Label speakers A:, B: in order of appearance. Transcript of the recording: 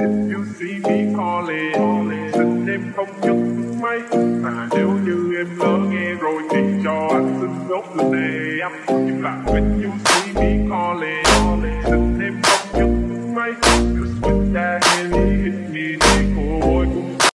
A: If you see me calling, xin em không nhấc máy. Mà nếu như em lỡ nghe rồi thì cho anh xin đốt lên đây em. Nhưng là when you see me calling, xin em không nhấc máy. Just with that.